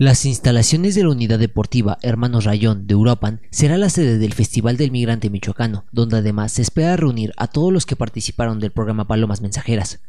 Las instalaciones de la unidad deportiva Hermanos Rayón de Uruapan será la sede del Festival del Migrante Michoacano, donde además se espera reunir a todos los que participaron del programa Palomas Mensajeras.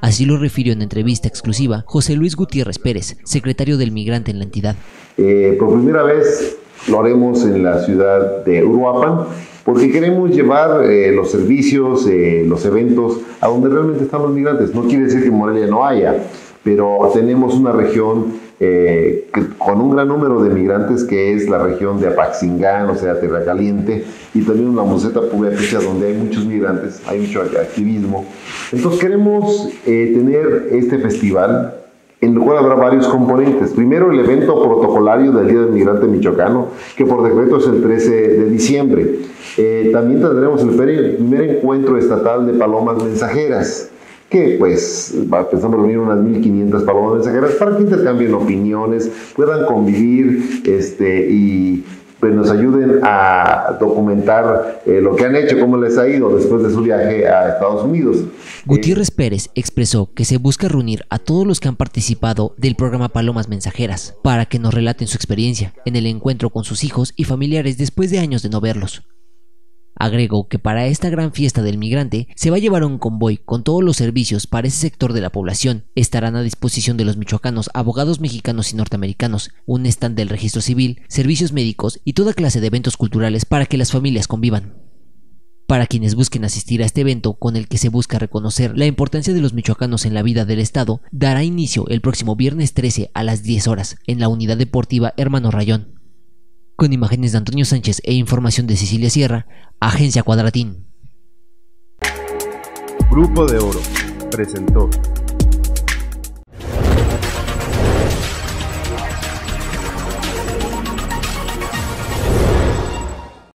Así lo refirió en entrevista exclusiva José Luis Gutiérrez Pérez, secretario del Migrante en la entidad. Eh, por primera vez lo haremos en la ciudad de Uruapan porque queremos llevar eh, los servicios, eh, los eventos a donde realmente están los migrantes. No quiere decir que Morelia no haya, pero tenemos una región eh, con un gran número de migrantes que es la región de Apaxingán, o sea, Tierra Caliente, y también una Moseta Pubepecha donde hay muchos migrantes, hay mucho activismo. Entonces queremos eh, tener este festival en el cual habrá varios componentes. Primero, el evento protocolario del Día del Migrante Michoacano, que por decreto es el 13 de diciembre. Eh, también tendremos el primer encuentro estatal de palomas mensajeras que pues pensamos reunir unas 1.500 palomas mensajeras para que intercambien opiniones, puedan convivir este, y pues, nos ayuden a documentar eh, lo que han hecho, cómo les ha ido después de su viaje a Estados Unidos. Gutiérrez Pérez expresó que se busca reunir a todos los que han participado del programa Palomas Mensajeras para que nos relaten su experiencia en el encuentro con sus hijos y familiares después de años de no verlos. Agregó que para esta gran fiesta del migrante se va a llevar un convoy con todos los servicios para ese sector de la población. Estarán a disposición de los michoacanos, abogados mexicanos y norteamericanos, un stand del registro civil, servicios médicos y toda clase de eventos culturales para que las familias convivan. Para quienes busquen asistir a este evento con el que se busca reconocer la importancia de los michoacanos en la vida del Estado, dará inicio el próximo viernes 13 a las 10 horas en la unidad deportiva Hermano Rayón. Con imágenes de Antonio Sánchez e información de Cecilia Sierra, Agencia Cuadratín. Grupo de Oro presentó